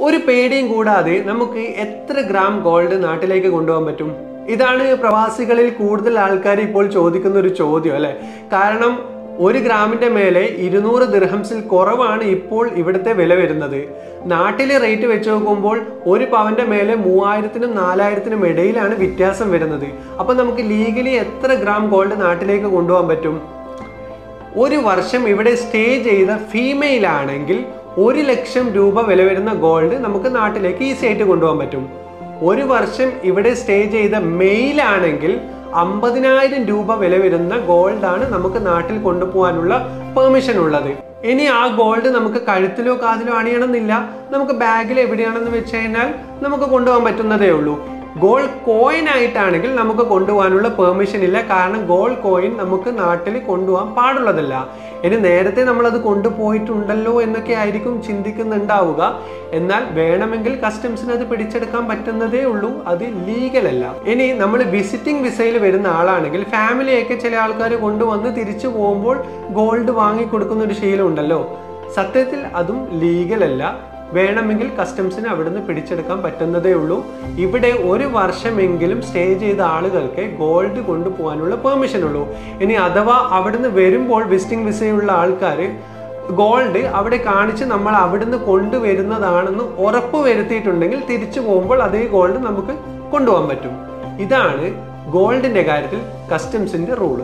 ഒരു പേടിയും കൂടാതെ നമുക്ക് എത്ര ഗ്രാം ഗോൾഡ് നാട്ടിലേക്ക് കൊണ്ടുപോകാൻ പറ്റും? ഇതാണ് പ്രവാസികളിൽ കൂടുതൽ ആൾക്കാർ ഇപ്പോൾ ചോദിക്കുന്ന ഒരു ചോദ്യം അല്ലെ? കാരണം ഒരു ഗ്രാമിന്റെ മേലെ ഇരുന്നൂറ് ദിർഹംസിൽ കുറവാണ് ഇപ്പോൾ ഇവിടുത്തെ വില വരുന്നത്. നാട്ടിലെ റേറ്റ് വെച്ച് നോക്കുമ്പോൾ ഒരു പവന്റെ മേലെ മൂവായിരത്തിനും നാലായിരത്തിനും ഇടയിലാണ് വ്യത്യാസം വരുന്നത്. അപ്പൊ നമുക്ക് ലീഗലി എത്ര ഗ്രാം ഗോൾഡ് നാട്ടിലേക്ക് കൊണ്ടുപോകാൻ പറ്റും? ഒരു വർഷം ഇവിടെ സ്റ്റേ ചെയ്ത ഫീമെയിൽ ആണെങ്കിൽ ഒരു ലക്ഷം രൂപ വില വരുന്ന ഗോൾഡ് നമുക്ക് നാട്ടിലേക്ക് ഈസി ആയിട്ട് കൊണ്ടുപോകാൻ പറ്റും. ഒരു വർഷം ഇവിടെ സ്റ്റേ ചെയ്ത മെയിലാണെങ്കിൽ അമ്പതിനായിരം രൂപ വില വരുന്ന ഗോൾഡാണ് നമുക്ക് നാട്ടിൽ കൊണ്ടുപോകാനുള്ള പെർമിഷൻ ഉള്ളത്. ഇനി ആ ഗോൾഡ് നമുക്ക് കഴുത്തിലോ കാതിലോ അണിയണമെന്നില്ല. നമുക്ക് ബാഗിൽ എവിടെയാണെന്ന് വെച്ച് കഴിഞ്ഞാൽ നമുക്ക് കൊണ്ടുപോകാൻ പറ്റുന്നതേ ഉള്ളൂ. ഗോൾഡ് കോയിൻ ആയിട്ടാണെങ്കിൽ നമുക്ക് കൊണ്ടുപോകാനുള്ള പെർമിഷൻ ഇല്ല. കാരണം ഗോൾഡ് കോയിൻ നമുക്ക് നാട്ടിൽ കൊണ്ടുപോകാൻ പാടുള്ളതല്ല. ഇനി നേരത്തെ നമ്മൾ അത് കൊണ്ടുപോയിട്ടുണ്ടല്ലോ എന്നൊക്കെ ആയിരിക്കും ചിന്തിക്കുന്നുണ്ടാവുക. എന്നാൽ വേണമെങ്കിൽ കസ്റ്റംസിന് അത് പിടിച്ചെടുക്കാൻ പറ്റുന്നതേ ഉള്ളൂ. അത് ലീഗൽ അല്ല. ഇനി നമ്മൾ വിസിറ്റിംഗ് വിസയിൽ വരുന്ന ആളാണെങ്കിൽ ഫാമിലിയൊക്കെ ചില ആൾക്കാർ കൊണ്ടുവന്ന് തിരിച്ചു പോകുമ്പോൾ ഗോൾഡ് വാങ്ങി കൊടുക്കുന്ന ഒരു ശീലം ഉണ്ടല്ലോ. സത്യത്തിൽ അതും ലീഗൽ അല്ല. വേണമെങ്കിൽ കസ്റ്റംസിന് അവിടുന്ന് പിടിച്ചെടുക്കാൻ പറ്റുന്നതേ ഉള്ളൂ. ഇവിടെ ഒരു വർഷമെങ്കിലും സ്റ്റേ ചെയ്ത ആളുകൾക്ക് ഗോൾഡ് കൊണ്ടുപോകാനുള്ള പെർമിഷൻ ഉള്ളൂ. ഇനി അഥവാ അവിടുന്ന് വരുമ്പോൾ വിസിറ്റിംഗ് വിസയുള്ള ആൾക്കാർ ഗോൾഡ് അവിടെ കാണിച്ച് നമ്മൾ അവിടുന്ന് കൊണ്ടുവരുന്നതാണെന്ന് ഉറപ്പ് വരുത്തിയിട്ടുണ്ടെങ്കിൽ തിരിച്ചു പോകുമ്പോൾ അതേ ഗോൾഡ് നമുക്ക് കൊണ്ടുപോകാൻ പറ്റും. ഇതാണ് ഗോൾഡിന്റെ കാര്യത്തിൽ കസ്റ്റംസിന്റെ റൂൾ